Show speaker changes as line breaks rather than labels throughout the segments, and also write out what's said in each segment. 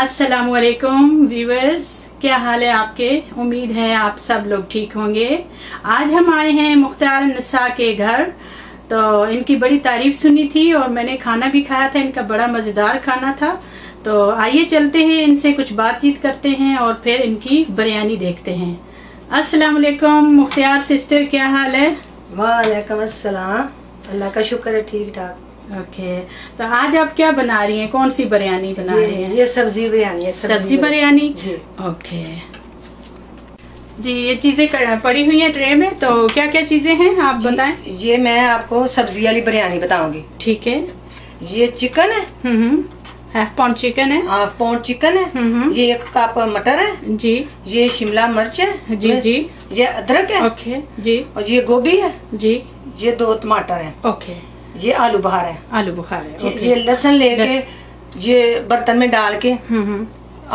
असलकुम व्यूवर्स क्या हाल है आपके? उम्मीद है आप सब लोग ठीक होंगे। आज हम आए हैं मुख्तार नसा के घर। तो इनकी बड़ी तारीफ़ सुनी थी और मैंने खाना भी खाया था। इनका बड़ा मज़ेदार खाना था। तो आइए चलते हैं, इनसे कुछ बातचीत करते हैं और फिर इनकी बिरयानी देखते हैं। अस्सलाम वालेकुम मुख्तार सिस्टर, क्या हाल है?
वालेकुम अस्सलाम। अल्लाह का शुक्र है ठीक ठाक
ओके तो आज आप क्या बना रही हैं? कौन सी बिरयानी बना रही हैं?
ये सब्ज़ी बिरयानी है
सब्ज़ी बिरयानी। ओके जी। ये चीज़ें पड़ी हुई हैं ट्रे में तो क्या क्या चीज़ें हैं आप बताएँ?
ये मैं आपको सब्ज़ी वाली बिरयानी बताऊँगी।
ठीक है।
ये चिकन है।
हम्म हाफ़ पाउंड चिकन है।
हाफ़ पाउंड चिकन
हम्म।
है ये एक कप मटर है।
जी।
ये शिमला मिर्च है।
जी जी।
ये अदरक है।
ओके जी।
और ये गोभी है।
जी।
ये दो टमाटर है।
ओके
ये आलू बुखार है।
आलू बुखार है
ये,
लहसन
ये लहसुन लेके ये बर्तन में डाल के
हम्म हम्म,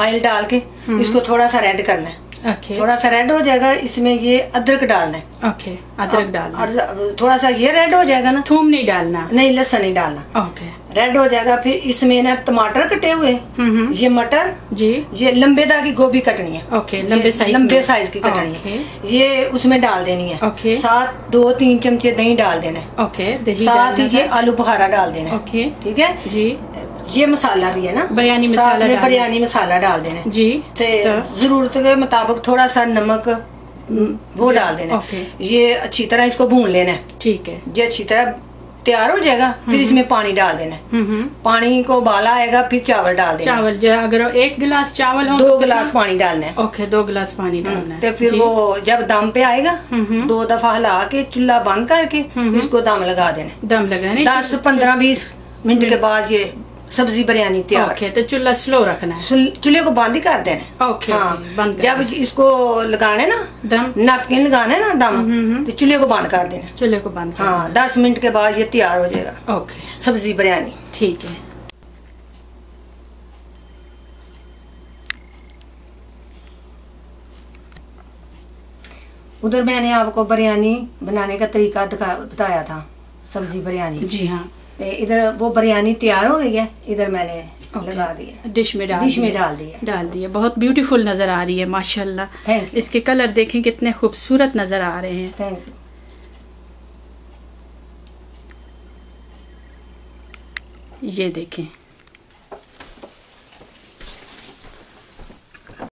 ऑयल डाल के इसको थोड़ा सा रेड करना है।
ओके
थोड़ा सा रेड हो जाएगा इसमें ये अदरक डालना है।
ओके अदरक डालना
और थोड़ा सा ये रेड हो जाएगा ना
थूम नहीं डालना।
नहीं लहसुन नहीं डालना।
ओके
रेड हो जाएगा फिर इसमें ना टमाटर कटे हुए
हम्म हम्म,
ये मटर
जी।
ये लंबे दाग की गोभी कटनी है।
ओके लंबे साइज़
लंबे साइज़ की कटनी है। ये उसमें डाल देनी है।
ओके।
साथ दो तीन चमचे दही डाल देना है।
ओके
साथ ही ये आलू बुखारा डाल देना है।
ओके।
ठीक है?
जी।
ये मसाला भी है ना?
बिरयानी मसाला
बिरयानी मसाला डाल देना है।
जी।
तो- ज़रूरत के मुताबिक थोड़ा सा नमक वो डाल देना है। ये अच्छी तरह इसको भून लेना है।
ठीक है।
ये अच्छी तरह तैयार हो जाएगा फिर इसमें पानी डाल देना है।
हम्म हम्म।
पानी को उबाला आएगा फिर चावल डाल देना
चावल जो अगर एक गिलास चावल हो
दो
तो
गिलास पानी डालना है।
ओके दो गिलास पानी डालना है।
तो फिर वो जब दम पे आएगा
हम्म।
दो दफ़ा हिला के चूल्हा बंद करके इसको दम लगा देना
दम लगा
दस पंद्रह बीस मिनट के बाद ये सब्ज़ी बिरयानी तैयार।
ओके तो चूल्हा स्लो रखना है।
चूल्हे को बंद ही कर देना।
ओके
हाँ।
बंद
जब इसको लगाना है ना
दम।
नैपकिन लगाना है ना दम तो चूल्हे को बंद कर देना।
चूल्हे को बंद
हाँ दस मिनट के बाद ये तैयार हो जाएगा।
ओके
सब्ज़ी बिरयानी।
ठीक है।
उधर मैंने आपको बिरयानी बनाने का तरीका बताया था सब्ज़ी बिरयानी।
जी हाँ।
इधर वो बिरयानी तैयार हो गई है इधर मैंने लगा दी
डिश में डाल
डिश में डाल दिया
डाल दिया बहुत ब्यूटीफुल नज़र आ रही है माशाल्लाह।
थैंक यू
इसके कलर देखें कितने खूबसूरत नज़र आ रहे हैं।
थैंक यू
ये देखें।